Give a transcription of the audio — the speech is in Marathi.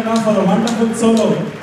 Anna for a wonderful solo.